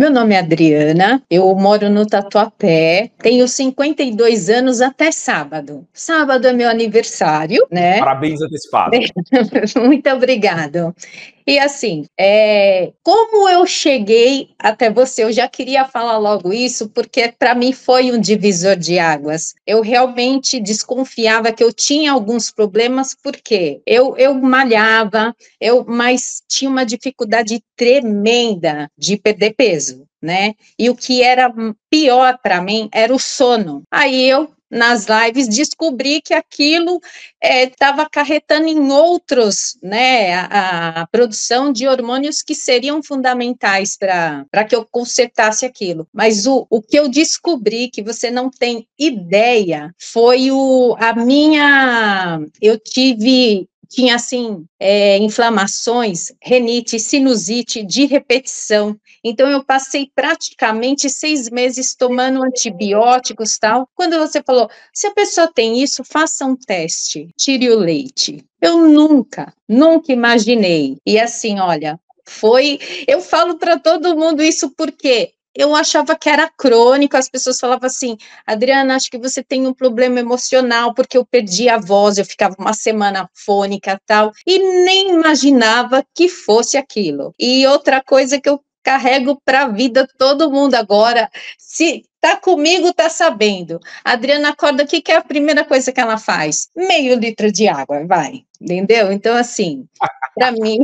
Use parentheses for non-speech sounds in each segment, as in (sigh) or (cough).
Meu nome é Adriana, eu moro no Tatuapé, tenho 52 anos até sábado. Sábado é meu aniversário, né? Parabéns antecipado. (laughs) Muito obrigado. E assim, é, como eu cheguei até você, eu já queria falar logo isso, porque para mim foi um divisor de águas. Eu realmente desconfiava que eu tinha alguns problemas, porque eu, eu malhava, eu, mas tinha uma dificuldade tremenda de perder peso. Né? E o que era pior para mim era o sono. Aí eu nas lives, descobri que aquilo estava é, acarretando em outros, né, a, a, produção de hormônios que seriam fundamentais para que eu consertasse aquilo. Mas o, o que eu descobri, que você não tem ideia, foi o, a minha. Eu tive tinha assim é, inflamações, renite, sinusite de repetição. Então eu passei praticamente seis meses tomando antibióticos tal. Quando você falou, se a pessoa tem isso, faça um teste, tire o leite. Eu nunca, nunca imaginei. E assim, olha, foi. Eu falo para todo mundo isso porque eu achava que era crônico, as pessoas falavam assim, Adriana, acho que você tem um problema emocional, porque eu perdi a voz, eu ficava uma semana fônica tal, e nem imaginava que fosse aquilo. E outra coisa que eu carrego para a vida todo mundo agora, se tá comigo, tá sabendo. A Adriana acorda, o que, que é a primeira coisa que ela faz? Meio litro de água, vai, entendeu? Então, assim, para (laughs) mim,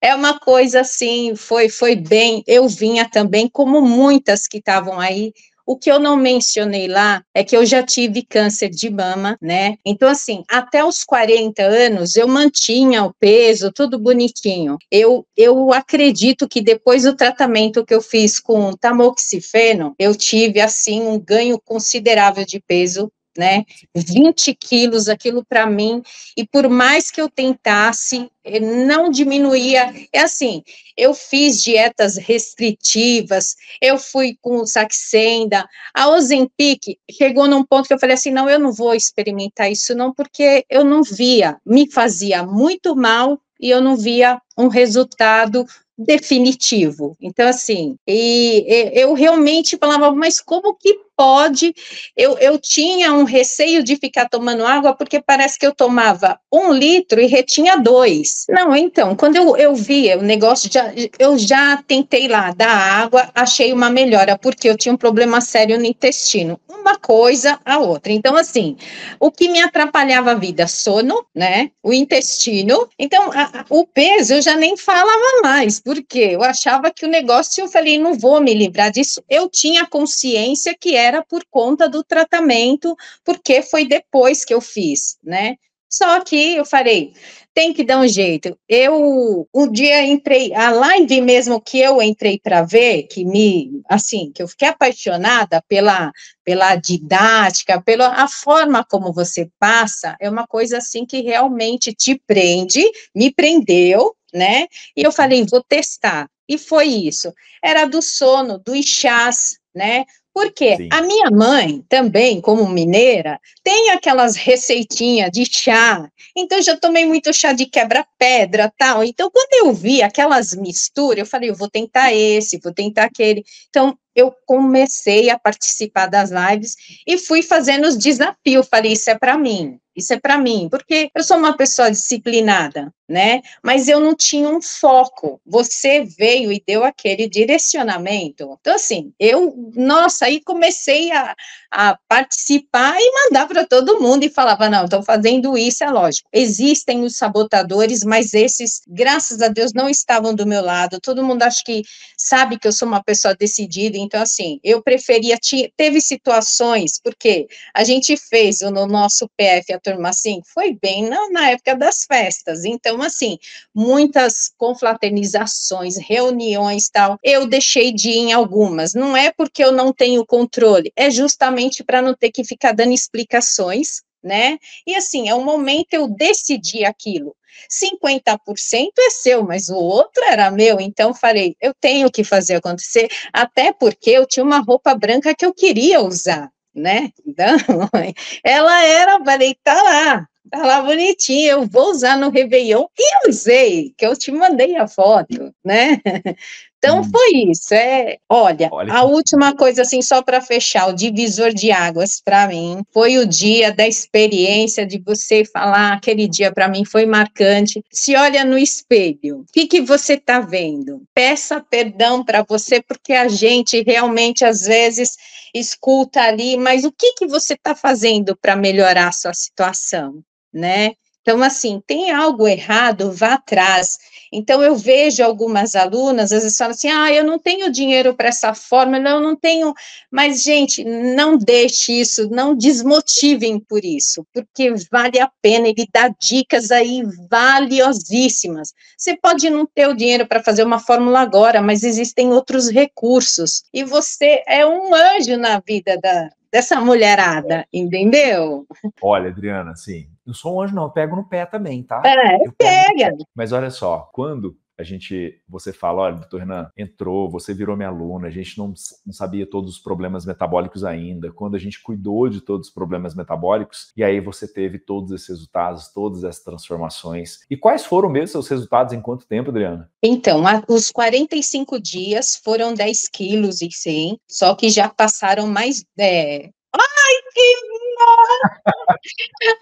é uma coisa assim, foi, foi bem, eu vinha também, como muitas que estavam aí, o que eu não mencionei lá é que eu já tive câncer de mama, né? Então, assim, até os 40 anos eu mantinha o peso, tudo bonitinho. Eu, eu acredito que depois do tratamento que eu fiz com tamoxifeno, eu tive, assim, um ganho considerável de peso né? 20 quilos, aquilo para mim, e por mais que eu tentasse, eh, não diminuía. É assim, eu fiz dietas restritivas, eu fui com o Saxenda, a Ozempic chegou num ponto que eu falei assim, não, eu não vou experimentar isso não, porque eu não via, me fazia muito mal e eu não via um resultado definitivo. Então, assim, e, e, eu realmente falava, mas como que pode? Eu, eu tinha um receio de ficar tomando água, porque parece que eu tomava um litro e retinha dois. Não, então, quando eu, eu vi o negócio, já, eu já tentei lá dar água, achei uma melhora, porque eu tinha um problema sério no intestino. Uma coisa a outra. Então, assim, o que me atrapalhava a vida? Sono, né? O intestino. Então, a, o peso eu já nem falava mais porque eu achava que o negócio, eu falei, não vou me livrar disso. Eu tinha consciência que era por conta do tratamento, porque foi depois que eu fiz, né? Só que eu falei, tem que dar um jeito. Eu um dia entrei, a live mesmo que eu entrei para ver, que me, assim, que eu fiquei apaixonada pela, pela didática, pela a forma como você passa, é uma coisa assim que realmente te prende, me prendeu, né? E eu falei, vou testar. E foi isso. Era do sono, do chás, né? Porque Sim. a minha mãe, também, como mineira, tem aquelas receitinhas de chá. Então, já tomei muito chá de quebra-pedra tal. Então, quando eu vi aquelas misturas, eu falei, eu vou tentar esse, vou tentar aquele. Então, eu comecei a participar das lives e fui fazendo os desafios. Falei, isso é para mim, isso é para mim, porque eu sou uma pessoa disciplinada, né? Mas eu não tinha um foco. Você veio e deu aquele direcionamento. Então, assim, eu, nossa, aí comecei a, a participar e mandar para todo mundo e falava: não, estou fazendo isso, é lógico. Existem os sabotadores, mas esses, graças a Deus, não estavam do meu lado. Todo mundo acha que sabe que eu sou uma pessoa decidida, então, assim, eu preferia. Teve situações, porque a gente fez no nosso PF, a turma assim, foi bem na, na época das festas. Então, assim, muitas confraternizações, reuniões tal, eu deixei de ir em algumas. Não é porque eu não tenho controle, é justamente para não ter que ficar dando explicações né? E assim, é um momento eu decidi aquilo. 50% é seu, mas o outro era meu, então falei, eu tenho que fazer acontecer, até porque eu tinha uma roupa branca que eu queria usar, né? Então, (laughs) ela era, falei, tá lá, tá lá bonitinha, eu vou usar no Réveillon, e usei, que eu te mandei a foto, né? (laughs) Então hum. foi isso. É, olha, olha a última coisa assim só para fechar, o divisor de águas para mim foi o dia da experiência de você falar aquele dia para mim foi marcante. Se olha no espelho, o que que você está vendo? Peça perdão para você porque a gente realmente às vezes escuta ali, mas o que que você está fazendo para melhorar a sua situação, né? Então, assim, tem algo errado, vá atrás. Então, eu vejo algumas alunas, às vezes falam assim, ah, eu não tenho dinheiro para essa não, eu não tenho. Mas, gente, não deixe isso, não desmotivem por isso, porque vale a pena, ele dá dicas aí valiosíssimas. Você pode não ter o dinheiro para fazer uma fórmula agora, mas existem outros recursos. E você é um anjo na vida da, dessa mulherada, entendeu? Olha, Adriana, assim, não sou um anjo, não, eu pego no pé também, tá? É, pega. Mas olha só, quando a gente, você fala, olha, doutor Renan, entrou, você virou minha aluna, a gente não, não sabia todos os problemas metabólicos ainda, quando a gente cuidou de todos os problemas metabólicos, e aí você teve todos esses resultados, todas essas transformações. E quais foram mesmo seus resultados em quanto tempo, Adriana? Então, os 45 dias foram 10 quilos e 100, só que já passaram mais, é, Ai, que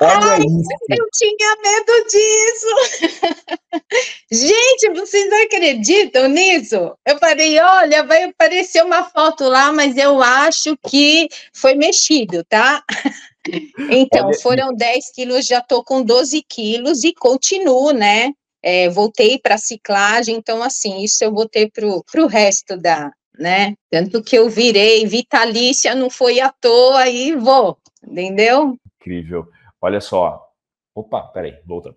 Olha Ai, isso. Eu tinha medo disso. Gente, vocês acreditam nisso? Eu falei, olha, vai aparecer uma foto lá, mas eu acho que foi mexido, tá? (laughs) Então, olha, foram 10 quilos, já tô com 12 quilos e continuo, né? É, voltei para a ciclagem, então, assim, isso eu voltei para o resto da, né? Tanto que eu virei vitalícia, não foi à toa e vou, entendeu? Incrível. Olha só. Opa, peraí, voltando.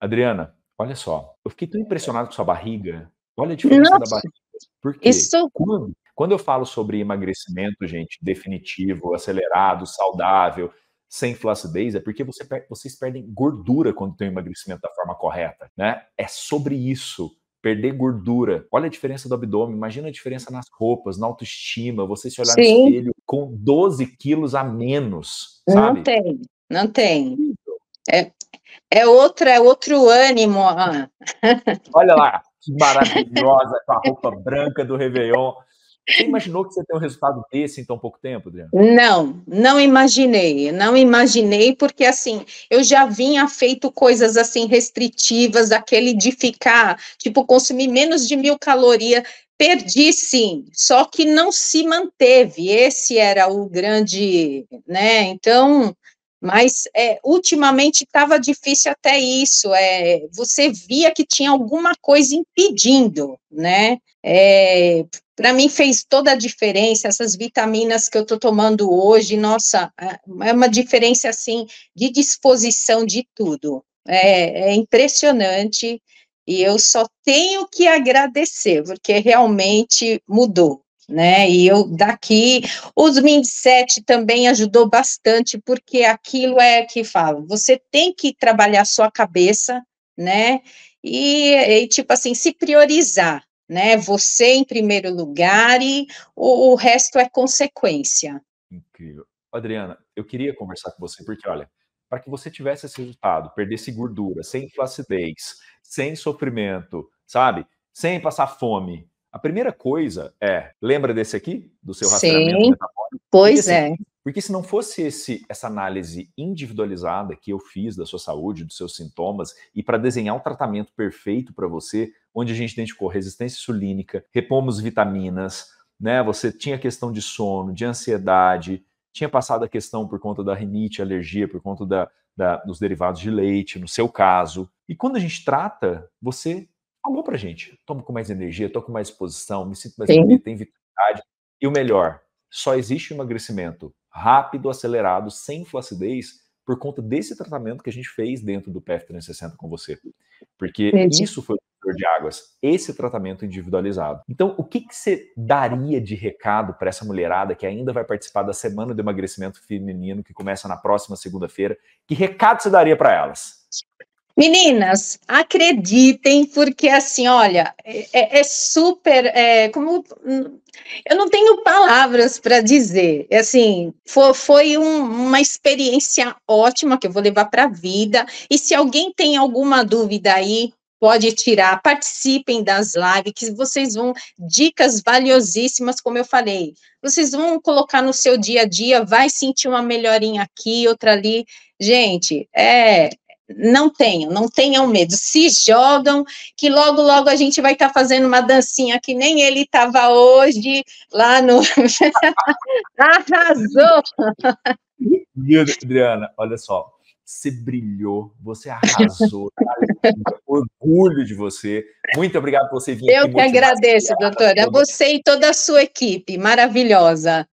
Adriana, olha só. Eu fiquei tão impressionado com sua barriga. Olha a diferença Nossa, da barriga. Porque isso... quando, quando eu falo sobre emagrecimento, gente, definitivo, acelerado, saudável, sem flacidez, é porque você, vocês perdem gordura quando tem o emagrecimento da forma correta, né? É sobre isso perder gordura. Olha a diferença do abdômen, imagina a diferença nas roupas, na autoestima, você se olhar Sim. no espelho com 12 quilos a menos, sabe? Não tem, não tem. É, é, outra, é outro ânimo. Olha lá, que maravilhosa, com a roupa branca do Réveillon. Você imaginou que você ter um resultado desse em tão pouco tempo, Adriana? Não, não imaginei, não imaginei, porque assim, eu já vinha feito coisas assim restritivas, aquele de ficar, tipo, consumir menos de mil calorias, perdi sim, só que não se manteve, esse era o grande, né, então, mas é, ultimamente estava difícil até isso, é, você via que tinha alguma coisa impedindo, né, é, para mim fez toda a diferença, essas vitaminas que eu estou tomando hoje, nossa, é, uma diferença, assim, de disposição de tudo, é, é impressionante, e eu só tenho que agradecer, porque realmente mudou, né? E eu daqui, os 27 também ajudou bastante, porque aquilo é que falo, você tem que trabalhar sua cabeça, né? E, e tipo assim, se priorizar, né? Você em primeiro lugar e o, o resto é consequência. Incrível. Adriana, eu queria conversar com você, porque olha, para que você tivesse esse resultado, perdesse gordura, sem flacidez, sem sofrimento, sabe? Sem passar fome. A primeira coisa é, lembra desse aqui? Do seu rastreamento Sim, metabólico? Pois porque, assim, é. Porque se não fosse esse, essa análise individualizada que eu fiz da sua saúde, dos seus sintomas, e para desenhar um tratamento perfeito para você, onde a gente identificou resistência insulínica, repomos vitaminas, né? Você tinha questão de sono, de ansiedade, tinha passado a questão por conta da rinite, alergia, por conta da, da, dos derivados de leite, no seu caso. E quando a gente trata, você falou pra gente: tomo com mais energia, tô com mais disposição, me sinto mais bonita, tem vitalidade. E o melhor, só existe emagrecimento rápido, acelerado, sem flacidez, por conta desse tratamento que a gente fez dentro do PF 360 com você. Porque Entendi. isso foi o de águas, esse tratamento individualizado. Então, o que, que você daria de recado para essa mulherada que ainda vai participar da Semana do Emagrecimento Feminino, que começa na próxima segunda-feira? Que recado você daria para elas? Meninas, acreditem, porque assim, olha, é, é super. É, como eu não tenho palavras para dizer. Assim, foi, foi um, uma experiência ótima que eu vou levar para a vida. E se alguém tem alguma dúvida aí, pode tirar, participem das lives, que vocês vão, dicas valiosíssimas, como eu falei, vocês vão colocar no seu dia a dia, vai sentir uma melhorinha aqui, outra ali, gente, é, não tenham, não tenham medo, se jogam, que logo, logo a gente vai estar tá fazendo uma dancinha que nem ele estava hoje, lá no... (laughs) Arrasou! Adriana, olha só, você brilhou, você arrasou, (laughs) orgulho de você. Muito obrigado por você vir Eu aqui. Eu que agradeço, doutora. Você e toda a sua equipe, maravilhosa.